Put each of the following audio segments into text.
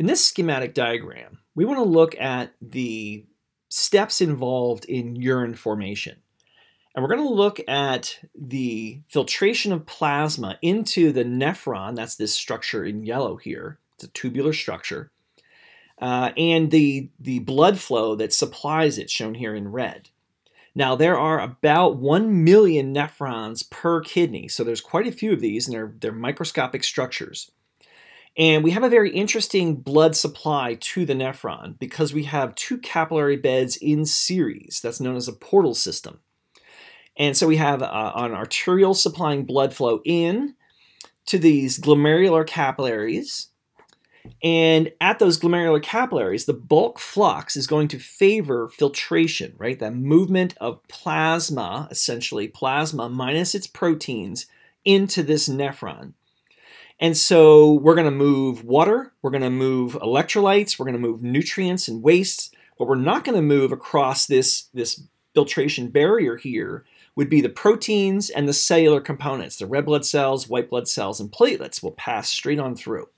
In this schematic diagram, we want to look at the steps involved in urine formation. And we're going to look at the filtration of plasma into the nephron, that's this structure in yellow here, it's a tubular structure, uh, and the, the blood flow that supplies it, shown here in red. Now, there are about 1 million nephrons per kidney, so there's quite a few of these, and they're, they're microscopic structures. And we have a very interesting blood supply to the nephron because we have two capillary beds in series. That's known as a portal system. And so we have uh, an arteriole supplying blood flow in to these glomerular capillaries. And at those glomerular capillaries, the bulk flux is going to favor filtration, right? That movement of plasma, essentially plasma minus its proteins, into this nephron. And so we're going to move water, we're going to move electrolytes, we're going to move nutrients and wastes. What we're not going to move across this, this filtration barrier here would be the proteins and the cellular components. The red blood cells, white blood cells, and platelets will pass straight on through.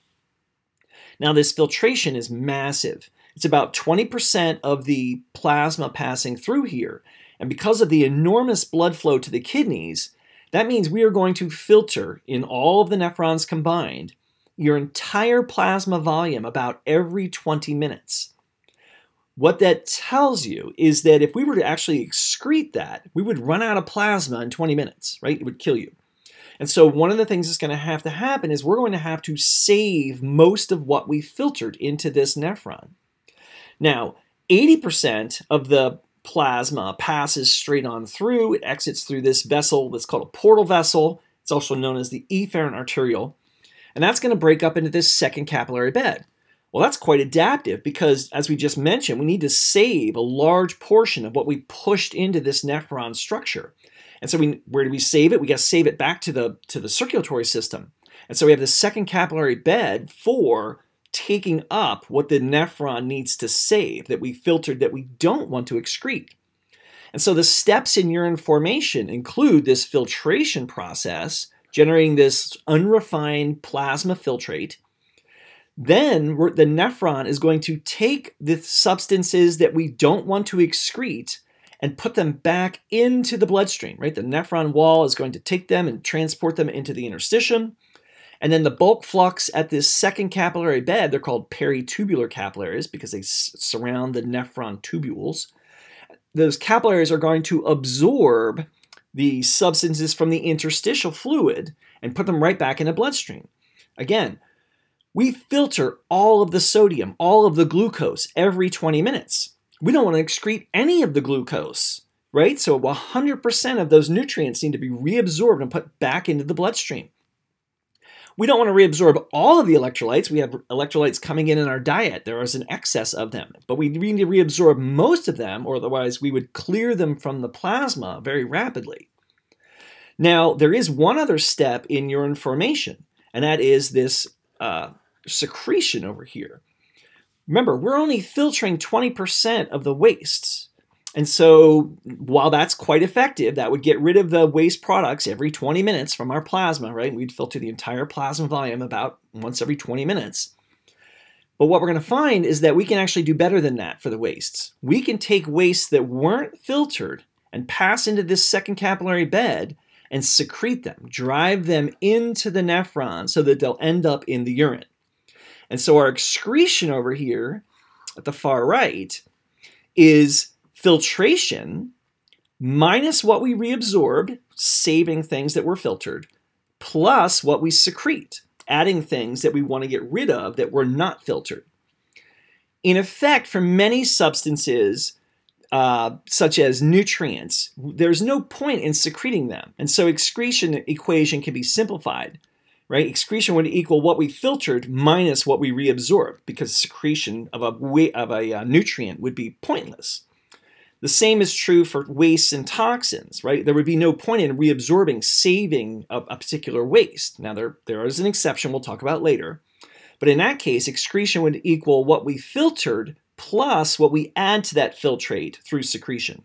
Now, this filtration is massive. It's about 20% of the plasma passing through here. And because of the enormous blood flow to the kidneys, that means we are going to filter in all of the nephrons combined your entire plasma volume about every 20 minutes. What that tells you is that if we were to actually excrete that, we would run out of plasma in 20 minutes, right? It would kill you. And so one of the things that's going to have to happen is we're going to have to save most of what we filtered into this nephron. Now, 80% of the plasma passes straight on through. It exits through this vessel that's called a portal vessel. It's also known as the efferent arteriole. And that's going to break up into this second capillary bed. Well, that's quite adaptive because, as we just mentioned, we need to save a large portion of what we pushed into this nephron structure. And so, we, where do we save it? We got to save it back to the to the circulatory system. And so, we have the second capillary bed for taking up what the nephron needs to save that we filtered that we don't want to excrete. And so the steps in urine formation include this filtration process, generating this unrefined plasma filtrate. Then the nephron is going to take the substances that we don't want to excrete and put them back into the bloodstream, right? The nephron wall is going to take them and transport them into the interstitium. And then the bulk flux at this second capillary bed, they're called peritubular capillaries because they surround the nephron tubules. Those capillaries are going to absorb the substances from the interstitial fluid and put them right back in the bloodstream. Again, we filter all of the sodium, all of the glucose every 20 minutes. We don't want to excrete any of the glucose, right? So 100% of those nutrients need to be reabsorbed and put back into the bloodstream. We don't want to reabsorb all of the electrolytes. We have electrolytes coming in in our diet. There is an excess of them. But we need to reabsorb most of them, or otherwise we would clear them from the plasma very rapidly. Now, there is one other step in urine formation, and that is this uh, secretion over here. Remember, we're only filtering 20% of the wastes. And so while that's quite effective, that would get rid of the waste products every 20 minutes from our plasma, right? We'd filter the entire plasma volume about once every 20 minutes. But what we're going to find is that we can actually do better than that for the wastes. We can take wastes that weren't filtered and pass into this second capillary bed and secrete them, drive them into the nephron so that they'll end up in the urine. And so our excretion over here at the far right is filtration minus what we reabsorbed, saving things that were filtered, plus what we secrete, adding things that we want to get rid of that were not filtered. In effect, for many substances, uh, such as nutrients, there's no point in secreting them. And so excretion equation can be simplified, right? Excretion would equal what we filtered minus what we reabsorbed because secretion of a, of a uh, nutrient would be pointless. The same is true for wastes and toxins, right? There would be no point in reabsorbing, saving a, a particular waste. Now, there, there is an exception we'll talk about later. But in that case, excretion would equal what we filtered plus what we add to that filtrate through secretion.